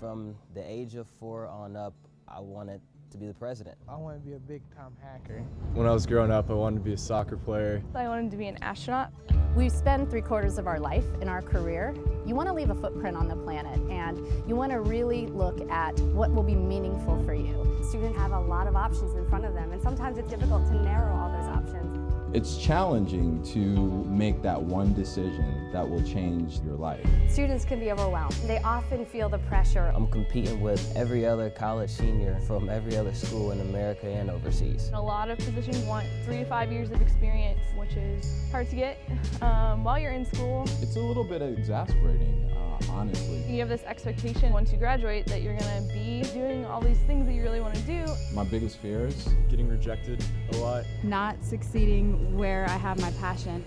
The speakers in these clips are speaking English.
From the age of four on up, I wanted to be the president. I want to be a big time hacker. When I was growing up, I wanted to be a soccer player. I wanted to be an astronaut. We spend three quarters of our life in our career. You want to leave a footprint on the planet and you want to really look at what will be meaningful for you. Students have a lot of options in front of them and sometimes it's difficult to narrow all those options. It's challenging to make that one decision that will change your life. Students can be overwhelmed. They often feel the pressure. I'm competing with every other college senior from every other school in America and overseas. A lot of positions want three to five years of experience, which is hard to get um, while you're in school. It's a little bit exasperating, uh, honestly. You have this expectation once you graduate that you're going to be doing all these things that you really want to do. My biggest fear is getting rejected a lot. Not succeeding where I have my passion.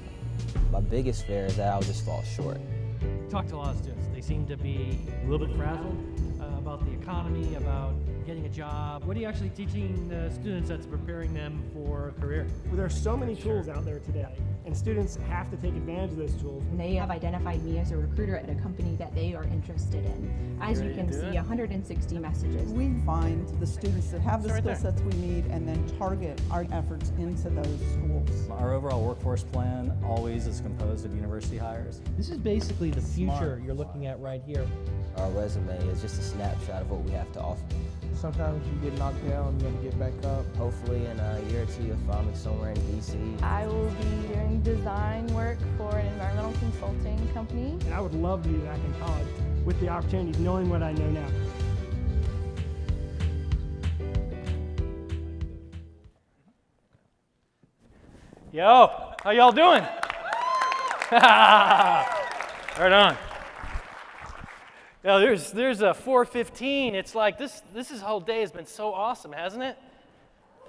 My biggest fear is that I'll just fall short. Talk to a lot of students. They seem to be a little bit frazzled about the economy, about getting a job. What are you actually teaching the students that's preparing them for a career? Well, there are so many tools out there today, and students have to take advantage of those tools. And they have identified me as a recruiter at a company that they are interested in. As you can see, 160 messages. We find the students that have the skill sets we need and then target our efforts into those schools. Our overall workforce plan always is composed of university hires. This is basically the future Smart. you're looking at right here. Our resume is just a snapshot of what we have to offer. Sometimes you get knocked down and then get back up. Hopefully in a year or two you'll find me somewhere in DC. I will be doing design work for an environmental consulting company. And I would love to be back in college with the opportunities, knowing what I know now. Yo, how y'all doing? right on. Now there's there's a 415. It's like this this whole day has been so awesome, hasn't it?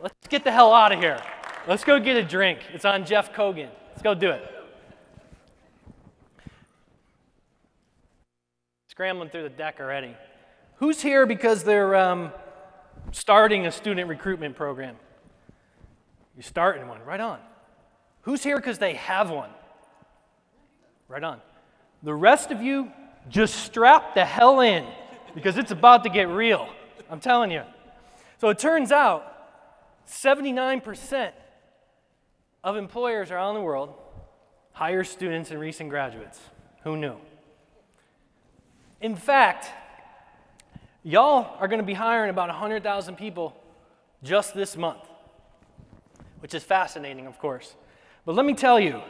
Let's get the hell out of here. Let's go get a drink. It's on Jeff Kogan. Let's go do it. Scrambling through the deck already. Who's here because they're um, starting a student recruitment program? You're starting one, right on. Who's here because they have one? Right on. The rest of you, just strap the hell in because it's about to get real. I'm telling you. So it turns out 79% of employers around the world hire students and recent graduates. Who knew? In fact, y'all are going to be hiring about 100,000 people just this month, which is fascinating, of course. But let me tell you,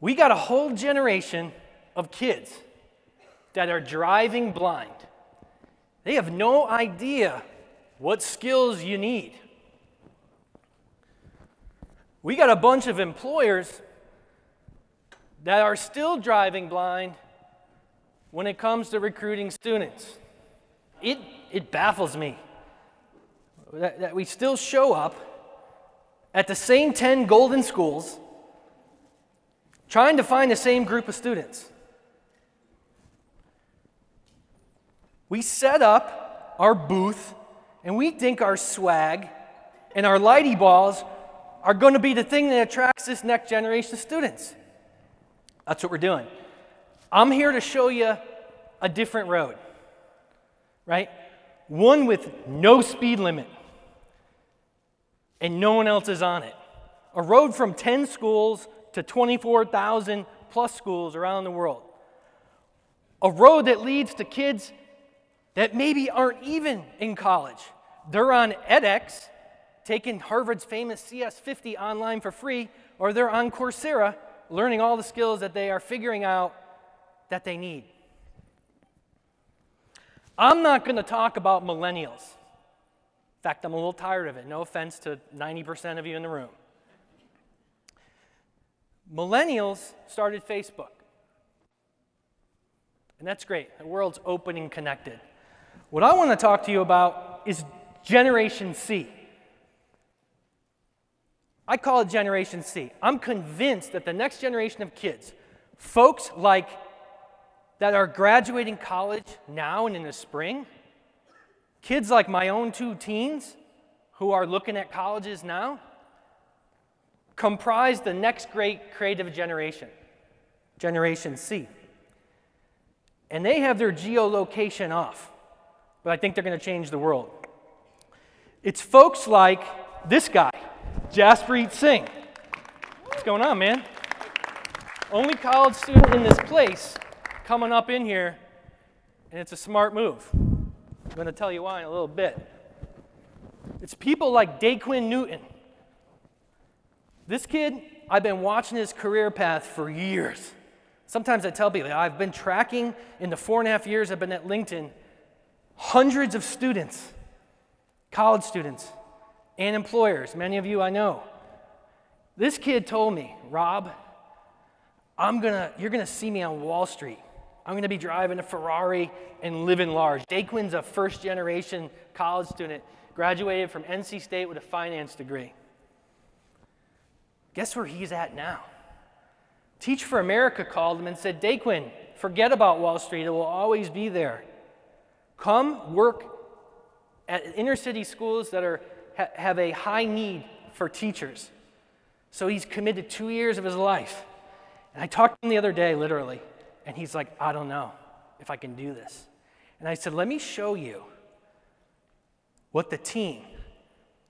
we got a whole generation of kids that are driving blind. They have no idea what skills you need. We got a bunch of employers that are still driving blind when it comes to recruiting students. It, it baffles me that, that we still show up at the same 10 golden schools trying to find the same group of students. We set up our booth and we think our swag and our lighty balls are going to be the thing that attracts this next generation of students. That's what we're doing. I'm here to show you a different road, right? One with no speed limit and no one else is on it. A road from 10 schools to 24,000 plus schools around the world. A road that leads to kids that maybe aren't even in college. They're on edX, taking Harvard's famous CS50 online for free, or they're on Coursera, learning all the skills that they are figuring out that they need. I'm not going to talk about millennials. In fact, I'm a little tired of it. No offense to 90% of you in the room. Millennials started Facebook. And that's great. The world's open and connected. What I want to talk to you about is Generation C. I call it Generation C. I'm convinced that the next generation of kids, folks like that are graduating college now and in the spring, kids like my own two teens who are looking at colleges now, comprise the next great creative generation, Generation C. And they have their geolocation off. But I think they're going to change the world. It's folks like this guy, Jasper Jaspreet Singh. What's going on, man? Only college student in this place coming up in here, and it's a smart move. I'm going to tell you why in a little bit. It's people like Daquin Newton. This kid, I've been watching his career path for years. Sometimes I tell people, I've been tracking in the four and a half years I've been at LinkedIn hundreds of students, college students, and employers. Many of you I know. This kid told me, Rob, I'm gonna, you're gonna see me on Wall Street. I'm gonna be driving a Ferrari and living large. Daquin's a first generation college student, graduated from NC State with a finance degree. Guess where he's at now? Teach for America called him and said, Daquin, forget about Wall Street, it will always be there. Come work at inner city schools that are, ha- have a high need for teachers. So he's committed two years of his life. And I talked to him the other day, literally, and he's like, I don't know if I can do this. And I said, Let me show you what the team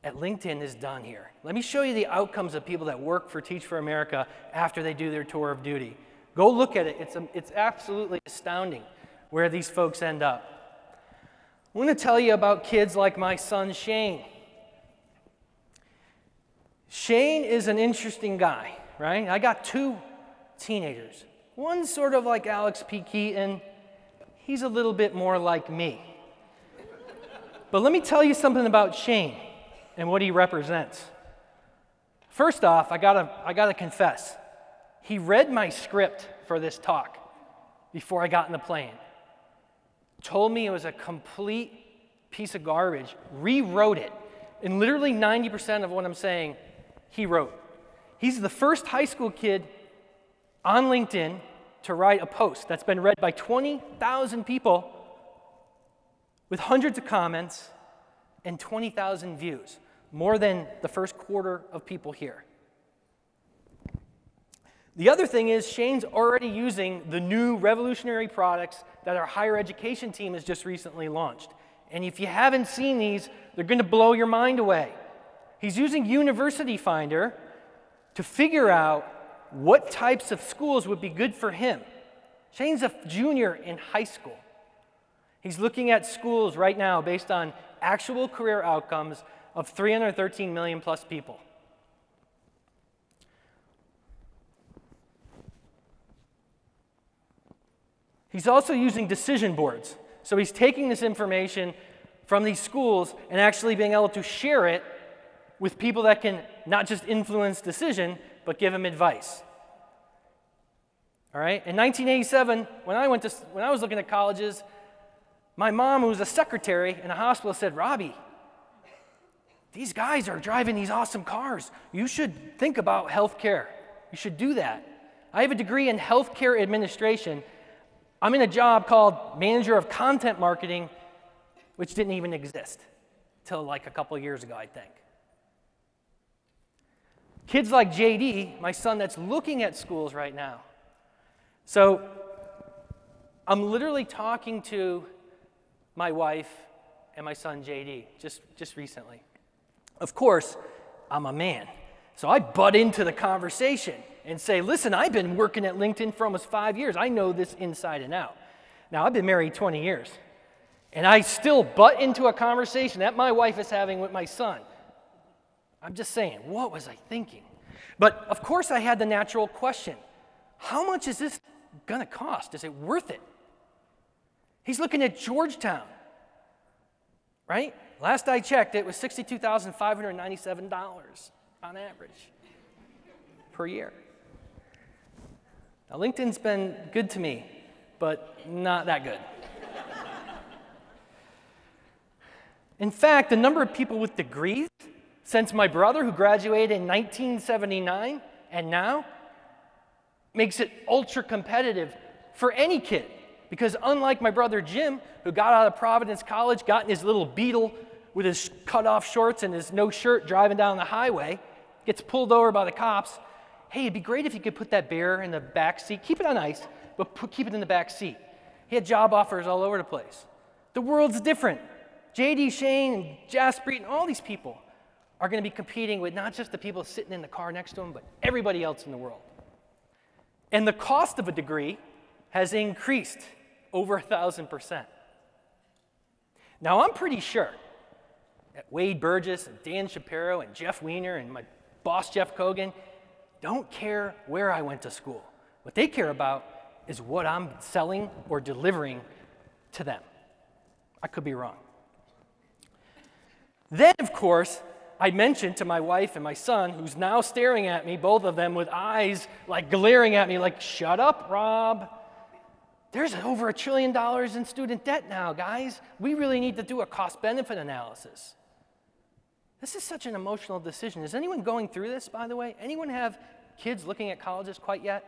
at LinkedIn has done here. Let me show you the outcomes of people that work for Teach for America after they do their tour of duty. Go look at it. It's, a, it's absolutely astounding where these folks end up. I want to tell you about kids like my son Shane. Shane is an interesting guy, right? I got two teenagers. One sort of like Alex P. Keaton, he's a little bit more like me. But let me tell you something about Shane and what he represents. First off, I gotta, I gotta confess, he read my script for this talk before I got in the plane told me it was a complete piece of garbage, rewrote it. And literally 90% of what I'm saying, he wrote. He's the first high school kid on LinkedIn to write a post that's been read by 20,000 people with hundreds of comments and 20,000 views, more than the first quarter of people here. The other thing is, Shane's already using the new revolutionary products that our higher education team has just recently launched. And if you haven't seen these, they're going to blow your mind away. He's using University Finder to figure out what types of schools would be good for him. Shane's a junior in high school. He's looking at schools right now based on actual career outcomes of 313 million plus people. He's also using decision boards. So he's taking this information from these schools and actually being able to share it with people that can not just influence decision, but give him advice. All right? In 1987, when I, went to, when I was looking at colleges, my mom, who was a secretary in a hospital, said, Robbie, these guys are driving these awesome cars. You should think about health care. You should do that. I have a degree in healthcare administration, I'm in a job called manager of content marketing, which didn't even exist till like a couple years ago, I think. Kids like JD, my son that's looking at schools right now. So I'm literally talking to my wife and my son JD just, just recently. Of course, I'm a man. So I butt into the conversation and say, listen, I've been working at LinkedIn for almost five years. I know this inside and out. Now, I've been married 20 years, and I still butt into a conversation that my wife is having with my son. I'm just saying, what was I thinking? But of course, I had the natural question how much is this going to cost? Is it worth it? He's looking at Georgetown, right? Last I checked, it was $62,597 on average per year. Now, LinkedIn's been good to me, but not that good. In fact, the number of people with degrees since my brother, who graduated in 1979 and now, makes it ultra competitive for any kid. Because unlike my brother Jim, who got out of Providence College, got in his little beetle with his cut off shorts and his no shirt driving down the highway, gets pulled over by the cops, hey, it'd be great if you could put that bear in the back seat. Keep it on ice, but put, keep it in the back seat. He had job offers all over the place. The world's different. JD Shane and Jaspreet and all these people are going to be competing with not just the people sitting in the car next to them, but everybody else in the world. And the cost of a degree has increased over a thousand percent. Now, I'm pretty sure that Wade Burgess and Dan Shapiro and Jeff Weiner and my boss, Jeff Kogan, don't care where I went to school. What they care about is what I'm selling or delivering to them. I could be wrong. Then, of course, I mentioned to my wife and my son, who's now staring at me, both of them with eyes like glaring at me, like, shut up, Rob. There's over a trillion dollars in student debt now, guys. We really need to do a cost benefit analysis. This is such an emotional decision. Is anyone going through this, by the way? Anyone have kids looking at colleges quite yet?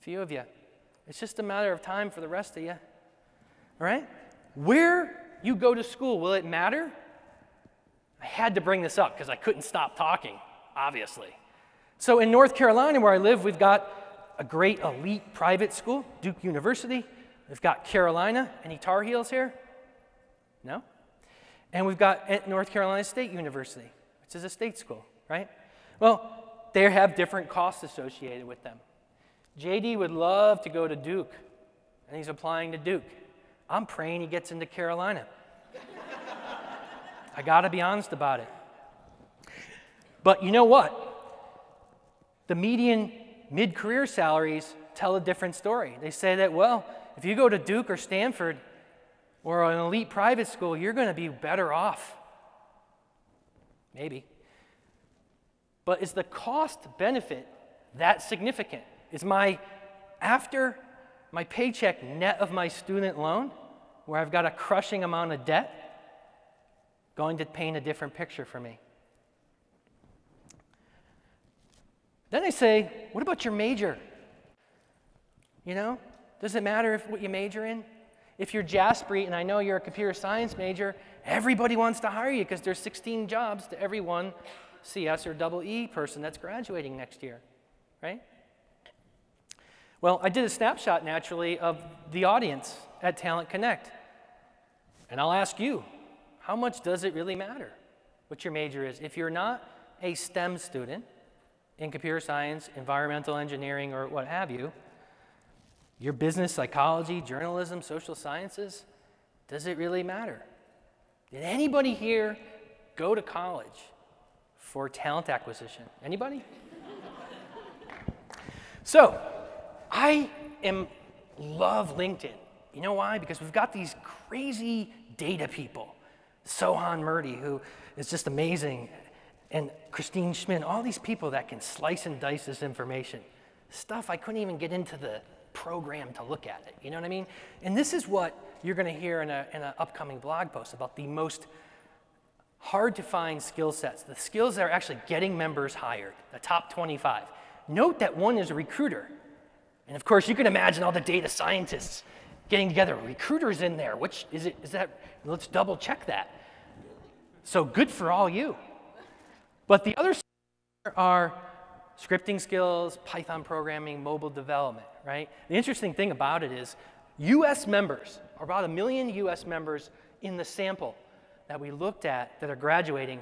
A few of you. It's just a matter of time for the rest of you. All right? Where you go to school, will it matter? I had to bring this up because I couldn't stop talking, obviously. So in North Carolina, where I live, we've got a great elite private school, Duke University. We've got Carolina. Any Tar Heels here? No? And we've got North Carolina State University, which is a state school, right? Well, they have different costs associated with them. JD would love to go to Duke, and he's applying to Duke. I'm praying he gets into Carolina. I got to be honest about it. But you know what? The median mid career salaries tell a different story. They say that, well, if you go to Duke or Stanford or an elite private school, you're going to be better off. Maybe. But is the cost benefit that significant? Is my, after my paycheck net of my student loan, where I've got a crushing amount of debt, going to paint a different picture for me? Then I say, what about your major? You know, does it matter if what you major in? If you're Jaspreet and I know you're a computer science major, everybody wants to hire you because there's 16 jobs to every one CS or double E person that's graduating next year, right? Well, I did a snapshot naturally of the audience at Talent Connect. And I'll ask you, how much does it really matter what your major is? If you're not a STEM student in computer science, environmental engineering, or what have you, your business psychology, journalism, social sciences, does it really matter? Did anybody here go to college for talent acquisition? Anybody? so, I am love LinkedIn. You know why? Because we've got these crazy data people. Sohan Murthy, who is just amazing, and Christine Schmidt, all these people that can slice and dice this information. Stuff I couldn't even get into the program to look at it. You know what I mean? And this is what you're going to hear in an upcoming blog post about the most hard to find skill sets, the skills that are actually getting members hired, the top 25. Note that one is a recruiter. And of course, you can imagine all the data scientists getting together. Recruiters in there. Which is it? Is that? Let's double check that. So good for all you. But the other are scripting skills, Python programming, mobile development, right? The interesting thing about it is US members, about a million US members in the sample that we looked at that are graduating,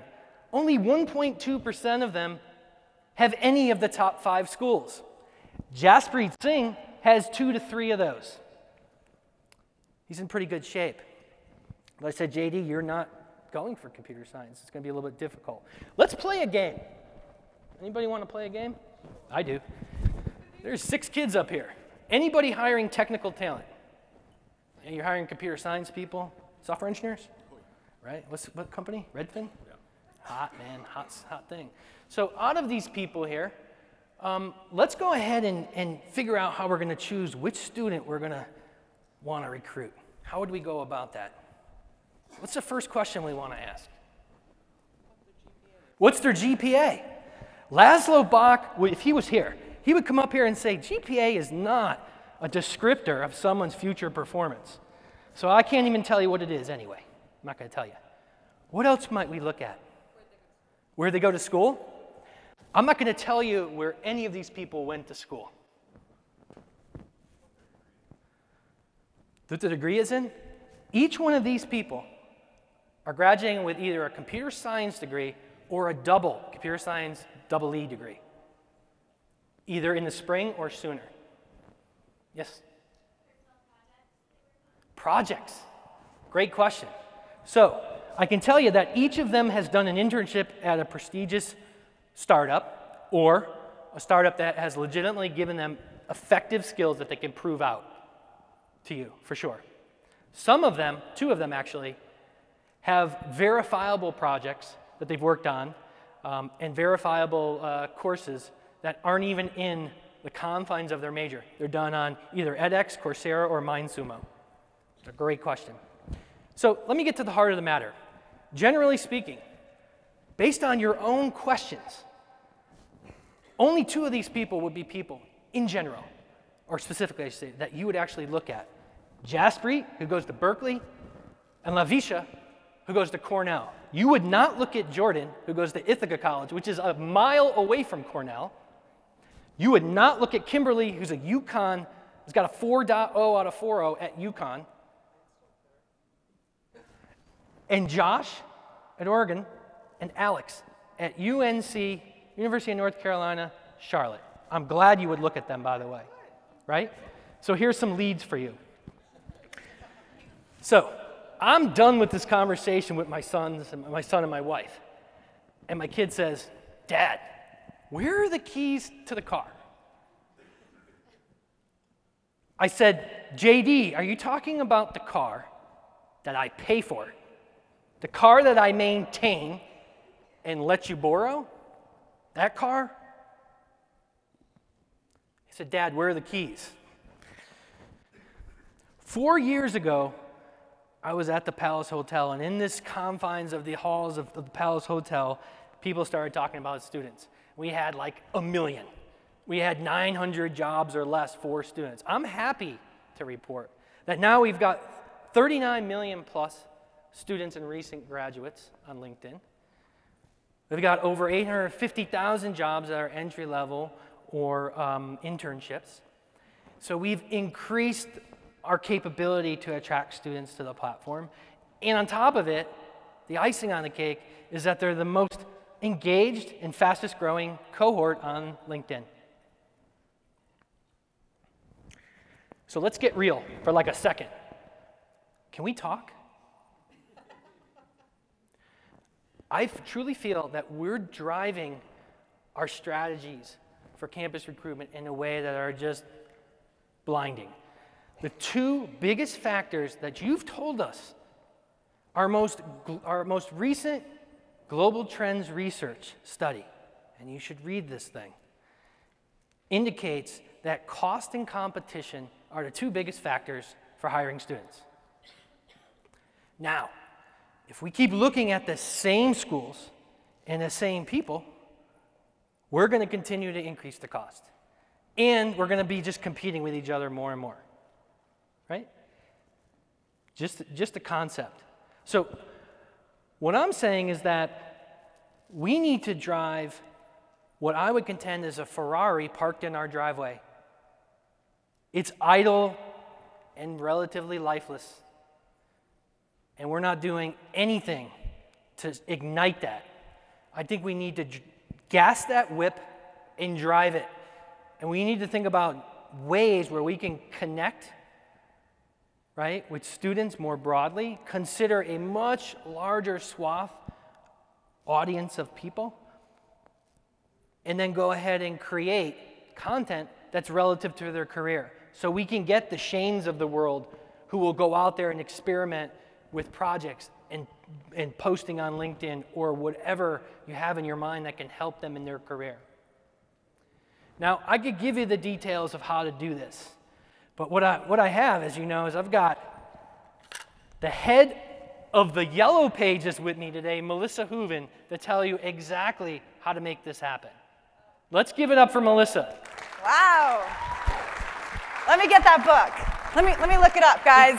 only 1.2% of them have any of the top five schools. Jaspreet Singh has two to three of those. He's in pretty good shape. But I said, JD, you're not going for computer science. It's going to be a little bit difficult. Let's play a game. Anybody want to play a game? I do. There's six kids up here. Anybody hiring technical talent? And you're hiring computer science people, software engineers, right? What's what company? Redfin. Yeah. Hot man, hot hot thing. So out of these people here, um, let's go ahead and, and figure out how we're going to choose which student we're going to want to recruit. How would we go about that? What's the first question we want to ask? What's their GPA? Laszlo Bock, if he was here, he would come up here and say, GPA is not a descriptor of someone's future performance. So I can't even tell you what it is anyway. I'm not going to tell you. What else might we look at? Where they go to school? I'm not going to tell you where any of these people went to school. What the degree is in? Each one of these people are graduating with either a computer science degree or a double computer science double E degree, either in the spring or sooner. Yes? Projects. Great question. So, I can tell you that each of them has done an internship at a prestigious startup or a startup that has legitimately given them effective skills that they can prove out to you, for sure. Some of them, two of them actually, have verifiable projects that they've worked on um, and verifiable uh, courses that aren't even in the confines of their major. They're done on either edX, Coursera, or MindSumo. A great question. So let me get to the heart of the matter. Generally speaking, based on your own questions, only two of these people would be people in general, or specifically, I should say, that you would actually look at. Jaspreet, who goes to Berkeley, and Lavisha, who goes to Cornell. You would not look at Jordan, who goes to Ithaca College, which is a mile away from Cornell. You would not look at Kimberly, who's a UConn, who's got a 4.0 out of 4.0 at UConn. And Josh at Oregon, and Alex at UNC, University of North Carolina, Charlotte. I'm glad you would look at them, by the way, right? So here's some leads for you. So I'm done with this conversation with my sons and my son and my wife. And my kid says, Dad, where are the keys to the car? I said, JD, are you talking about the car that I pay for? The car that I maintain and let you borrow? That car? He said, Dad, where are the keys? Four years ago, I was at the Palace Hotel, and in this confines of the halls of the Palace Hotel, people started talking about students. We had like a million. We had 900 jobs or less for students. I'm happy to report that now we've got 39 million plus students and recent graduates on LinkedIn. We've got over 850,000 jobs that are entry level or um, internships. So we've increased our capability to attract students to the platform. And on top of it, the icing on the cake is that they're the most engaged and fastest growing cohort on LinkedIn. So let's get real for like a second. Can we talk? I truly feel that we're driving our strategies for campus recruitment in a way that are just blinding. The two biggest factors that you've told us, our most, our most recent Global Trends Research study, and you should read this thing, indicates that cost and competition are the two biggest factors for hiring students. Now, if we keep looking at the same schools and the same people, we're going to continue to increase the cost. And we're going to be just competing with each other more and more. Right? Just, just a concept. So, what I'm saying is that we need to drive what I would contend is a Ferrari parked in our driveway. It's idle and relatively lifeless and we're not doing anything to ignite that. I think we need to gas that whip and drive it. And we need to think about ways where we can connect, right, with students more broadly, consider a much larger swath audience of people, and then go ahead and create content that's relative to their career. So we can get the Shanes of the world who will go out there and experiment with projects and, and posting on LinkedIn or whatever you have in your mind that can help them in their career. Now, I could give you the details of how to do this, but what I, what I have, as you know, is I've got the head of the yellow pages with me today, Melissa Hooven, to tell you exactly how to make this happen. Let's give it up for Melissa. Wow. Let me get that book. Let me, let me look it up, guys.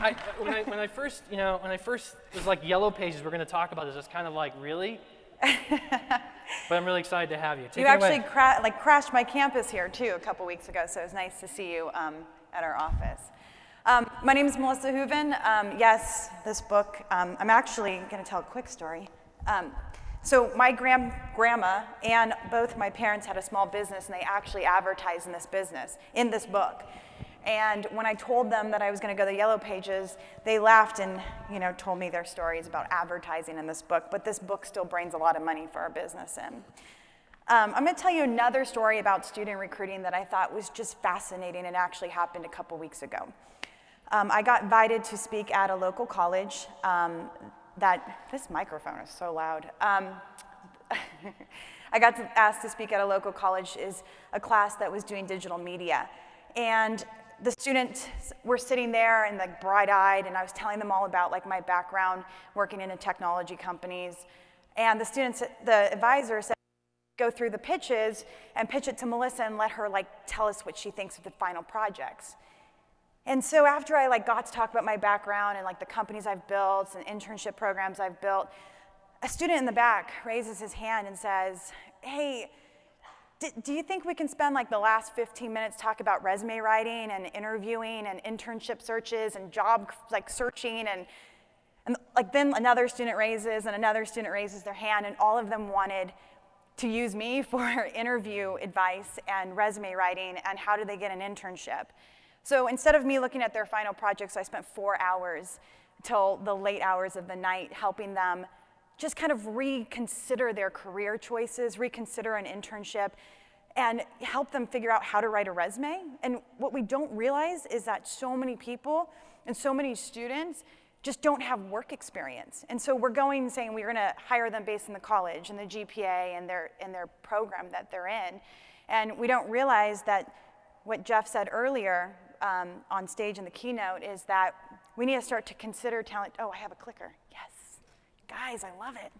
I, when, I, when I first, you know, when I first was like yellow pages, we're going to talk about this. It's kind of like really, but I'm really excited to have you. Take you actually cra like crashed my campus here too a couple weeks ago, so it was nice to see you um, at our office. Um, my name is Melissa Hooven. Um, yes, this book, um, I'm actually going to tell a quick story. Um, so my grand, grandma and both my parents had a small business and they actually advertised in this business, in this book. And when I told them that I was going to go to the Yellow Pages, they laughed and you know, told me their stories about advertising in this book. But this book still brings a lot of money for our business in. Um, I'm going to tell you another story about student recruiting that I thought was just fascinating and actually happened a couple weeks ago. Um, I got invited to speak at a local college um, that, this microphone is so loud. Um, I got to, asked to speak at a local college is a class that was doing digital media. And the students were sitting there and like bright-eyed and I was telling them all about like my background working in technology companies. And the students, the advisor said, go through the pitches and pitch it to Melissa and let her like tell us what she thinks of the final projects. And so after I like got to talk about my background and like the companies I've built and internship programs I've built, a student in the back raises his hand and says, "Hey, do you think we can spend like the last 15 minutes talk about resume writing and interviewing and internship searches and job like searching and and like then another student raises and another student raises their hand and all of them wanted to use me for interview advice and resume writing and how do they get an internship. So instead of me looking at their final projects, I spent four hours till the late hours of the night helping them just kind of reconsider their career choices, reconsider an internship, and help them figure out how to write a resume. And what we don't realize is that so many people and so many students just don't have work experience. And so we're going saying we're gonna hire them based on the college and the GPA and their, and their program that they're in. And we don't realize that what Jeff said earlier, um, on stage in the keynote is that we need to start to consider talent. Oh, I have a clicker. Guys, I love it.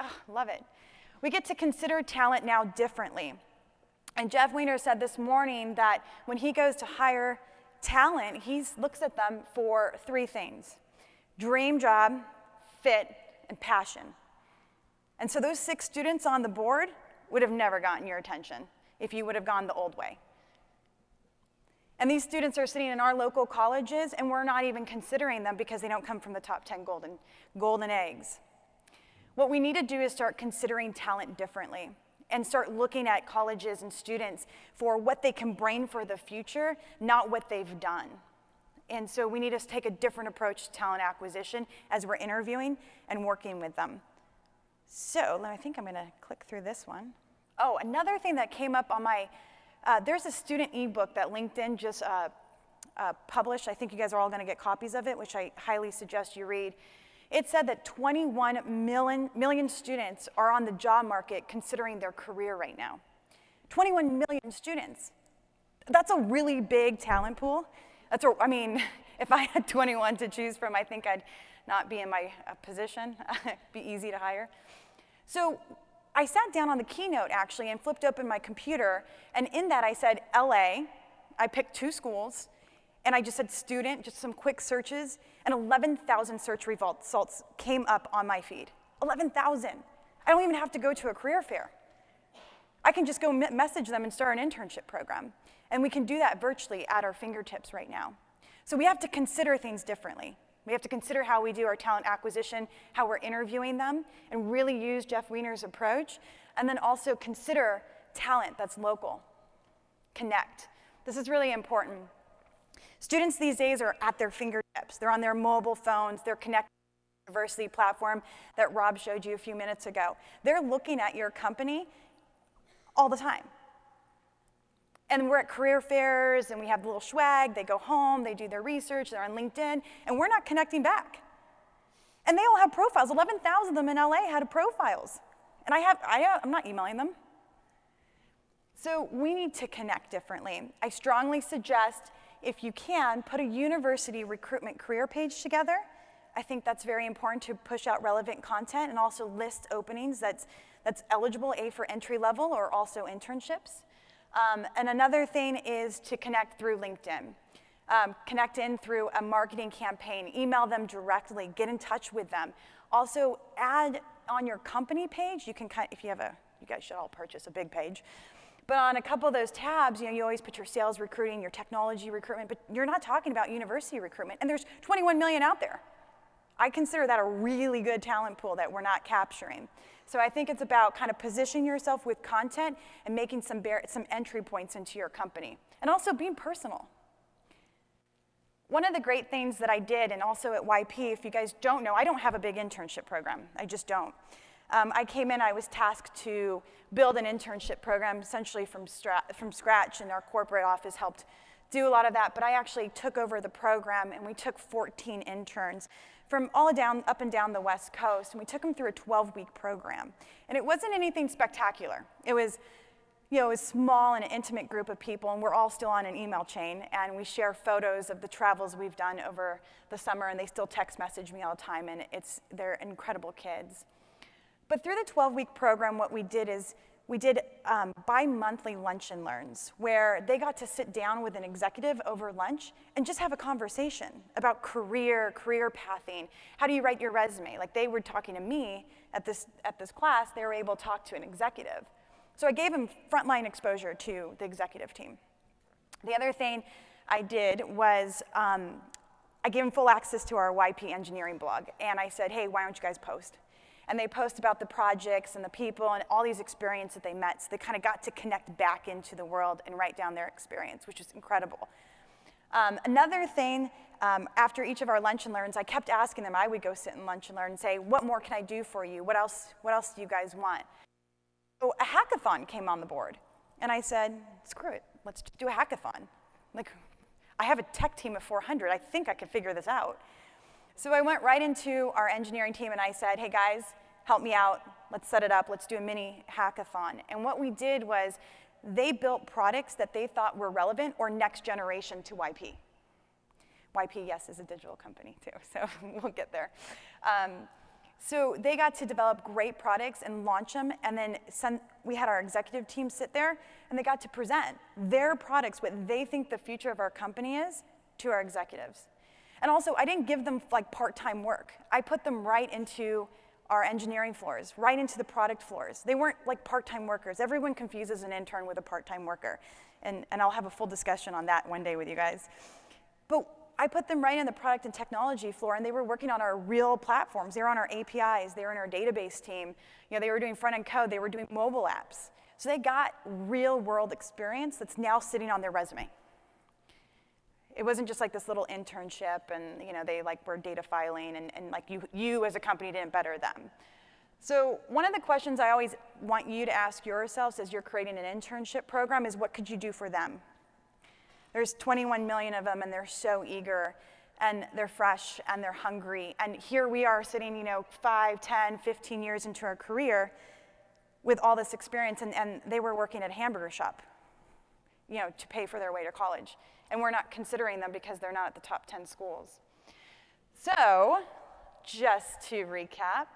Oh, love it. We get to consider talent now differently. And Jeff Weiner said this morning that when he goes to hire talent, he looks at them for three things dream job, fit, and passion. And so those six students on the board would have never gotten your attention if you would have gone the old way. And these students are sitting in our local colleges, and we're not even considering them because they don't come from the top 10 golden, golden eggs. What we need to do is start considering talent differently and start looking at colleges and students for what they can bring for the future, not what they've done. And so we need to take a different approach to talent acquisition as we're interviewing and working with them. So I think I'm going to click through this one. Oh, another thing that came up on my uh, there's a student ebook that LinkedIn just uh, uh, published. I think you guys are all going to get copies of it, which I highly suggest you read. It said that 21 million, million students are on the job market considering their career right now. 21 million students. That's a really big talent pool. That's a, I mean, if I had 21 to choose from, I think I'd not be in my uh, position. be easy to hire. So I sat down on the keynote actually and flipped open my computer, and in that I said LA. I picked two schools, and I just said student, just some quick searches, and 11,000 search results came up on my feed. 11,000. I don't even have to go to a career fair. I can just go message them and start an internship program. And we can do that virtually at our fingertips right now. So we have to consider things differently. We have to consider how we do our talent acquisition, how we're interviewing them, and really use Jeff Weiner's approach. And then also consider talent that's local. Connect. This is really important. Students these days are at their fingertips. They're on their mobile phones. They're connected to the university platform that Rob showed you a few minutes ago. They're looking at your company all the time. And we're at career fairs and we have little swag. They go home, they do their research, they're on LinkedIn, and we're not connecting back. And they all have profiles. 11,000 of them in LA had profiles. And I have, I, I'm not emailing them. So we need to connect differently. I strongly suggest, if you can, put a university recruitment career page together. I think that's very important to push out relevant content and also list openings that's, that's eligible, A, for entry level or also internships. Um, and another thing is to connect through LinkedIn. Um, connect in through a marketing campaign, email them directly, get in touch with them. Also, add on your company page, you can, if you have a, you guys should all purchase a big page, But on a couple of those tabs, you know, you always put your sales recruiting, your technology recruitment, but you're not talking about university recruitment. And there's 21 million out there. I consider that a really good talent pool that we're not capturing. So I think it's about kind of positioning yourself with content and making some, some entry points into your company. And also being personal. One of the great things that I did, and also at YP, if you guys don't know, I don't have a big internship program. I just don't. Um, I came in, I was tasked to build an internship program essentially from, from scratch, and our corporate office helped do a lot of that. But I actually took over the program, and we took 14 interns from all down, up and down the West Coast, and we took them through a 12-week program. And it wasn't anything spectacular. It was, you know, a small and an intimate group of people, and we're all still on an email chain, and we share photos of the travels we've done over the summer, and they still text message me all the time, and it's, they're incredible kids. But through the 12-week program, what we did is we did um, bi-monthly lunch and learns where they got to sit down with an executive over lunch and just have a conversation about career, career pathing. How do you write your resume? Like they were talking to me at this, at this class, they were able to talk to an executive. So I gave them frontline exposure to the executive team. The other thing I did was um, I gave them full access to our YP engineering blog, and I said, hey, why don't you guys post? And they post about the projects and the people and all these experiences that they met. So they kind of got to connect back into the world and write down their experience, which is incredible. Um, another thing, um, after each of our lunch and learns, I kept asking them, I would go sit in lunch and learn and say, what more can I do for you? What else, what else do you guys want? So a hackathon came on the board. And I said, screw it, let's do a hackathon. Like, I have a tech team of 400. I think I can figure this out. So I went right into our engineering team and I said, hey guys, help me out. Let's set it up. Let's do a mini hackathon. And what we did was they built products that they thought were relevant or next generation to YP. YP, yes, is a digital company too, so we'll get there. Um, so they got to develop great products and launch them, and then send, we had our executive team sit there, and they got to present their products, what they think the future of our company is, to our executives. And also, I didn't give them like part-time work. I put them right into our engineering floors, right into the product floors. They weren't like part-time workers. Everyone confuses an intern with a part-time worker. And, and I'll have a full discussion on that one day with you guys. But I put them right in the product and technology floor, and they were working on our real platforms. They were on our APIs. They were in our database team. You know, they were doing front-end code. They were doing mobile apps. So they got real-world experience that's now sitting on their resume it wasn't just like this little internship and you know they like were data filing and, and like you, you as a company didn't better them. So one of the questions I always want you to ask yourselves as you're creating an internship program is what could you do for them? There's 21 million of them and they're so eager and they're fresh and they're hungry. And here we are sitting, you know, 5, 10, 15 years into our career with all this experience and, and they were working at a hamburger shop, you know, to pay for their way to college and we're not considering them because they're not at the top 10 schools. So, just to recap,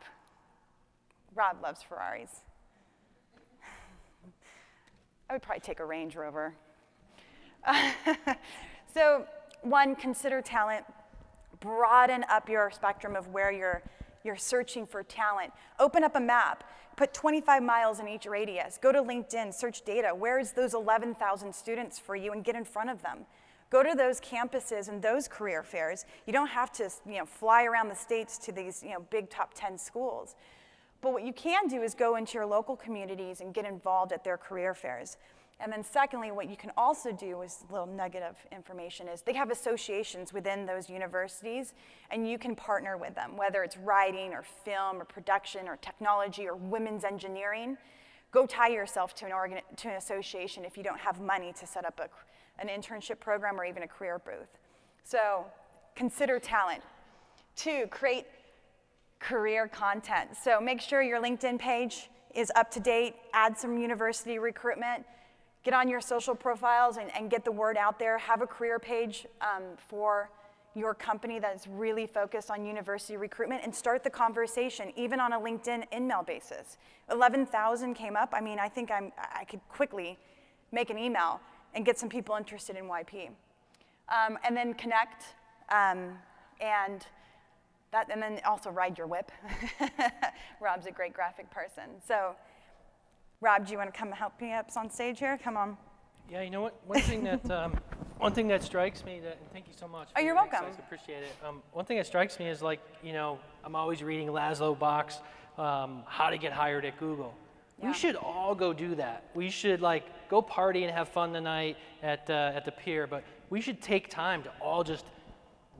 Rob loves Ferraris. I would probably take a Range Rover. so, one, consider talent. Broaden up your spectrum of where you're, you're searching for talent. Open up a map. Put 25 miles in each radius. Go to LinkedIn, search data. Where's those 11,000 students for you and get in front of them. Go to those campuses and those career fairs. You don't have to you know, fly around the states to these you know, big top 10 schools. But what you can do is go into your local communities and get involved at their career fairs. And then secondly, what you can also do is a little nugget of information is they have associations within those universities and you can partner with them, whether it's writing or film or production or technology or women's engineering. Go tie yourself to an, organ to an association if you don't have money to set up a an internship program, or even a career booth. So consider talent. Two, create career content. So make sure your LinkedIn page is up to date, add some university recruitment, get on your social profiles and, and get the word out there. Have a career page um, for your company that is really focused on university recruitment and start the conversation, even on a LinkedIn email basis. 11,000 came up. I mean, I think I'm, I could quickly make an email and get some people interested in YP. Um, and then connect um, and that, and then also ride your whip. Rob's a great graphic person. So Rob, do you want to come help me up on stage here? Come on. Yeah, you know what? One thing that um, one thing that strikes me that, and thank you so much. Oh, you're welcome. insights, Appreciate it. Um, one thing that strikes me is like, you know, I'm always reading Laszlo Bock's, um, How to Get Hired at Google. Yeah. We should all go do that. We should like go party and have fun tonight at uh, at the pier, but we should take time to all just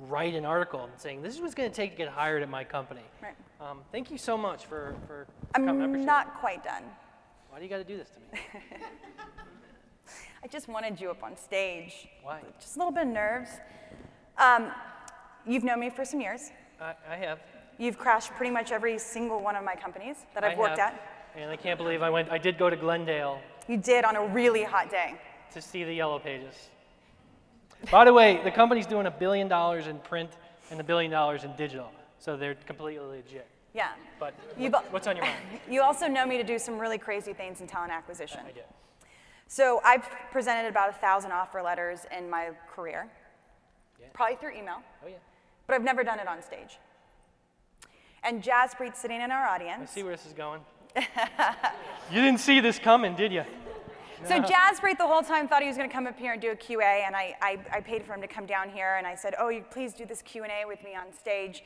write an article and saying this is what's going to take to get hired at my company. Right. Um, thank you so much for for I'm coming. I not it. quite done. Why do you got to do this to me? I just wanted you up on stage. Why? Just a little bit of nerves. Um, you've known me for some years. I, I have. You've crashed pretty much every single one of my companies that I've I worked have, at. And I can't believe I went. I did go to Glendale You did on a really hot day. to see the yellow pages. By the way, the company's doing a billion dollars in print and a billion dollars in digital, so they're completely legit. Yeah. But what- what's on your mind? You also know me to do some really crazy things in talent acquisition. I do. So I've presented about a thousand offer letters in my career, probably through email, Oh yeah. but I've never done it on stage. And Jaspreet's sitting in our audience. I see where this is going. you didn't see this coming, did you? So Jaspreet the whole time thought he was going to come up here and do a QA, and I, I, I paid for him to come down here, and I said, oh, you please do this Q&A with me on stage.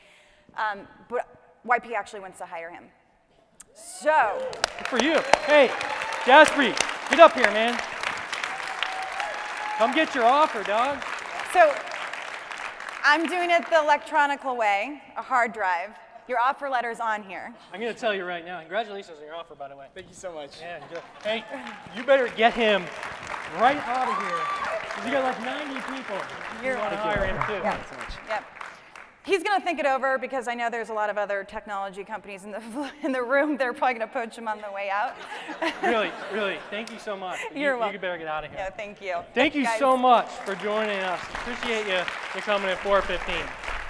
Um, but YP actually wants to hire him. So, Good for you. Hey, Jaspreet, get up here, man. Come get your offer, dog. so I'm doing it the electronical way, a hard drive. Your offer letter's on here. I'm gonna tell you right now. Congratulations on your offer, by the way. Thank you so much. Yeah. enjoy. Hey, you better get him right out of here. 'cause You got like 90 people. You're you want to hire him too. Yeah. Yep. He's going to think it over because I know there's a lot of other technology companies in the, in the room. They're probably going to poach him on the way out. really, really. Thank you so much. You're you, welcome. You better get out of here. Yeah, thank you. Thank you Guys. so much for joining us. Appreciate you, you coming at 415.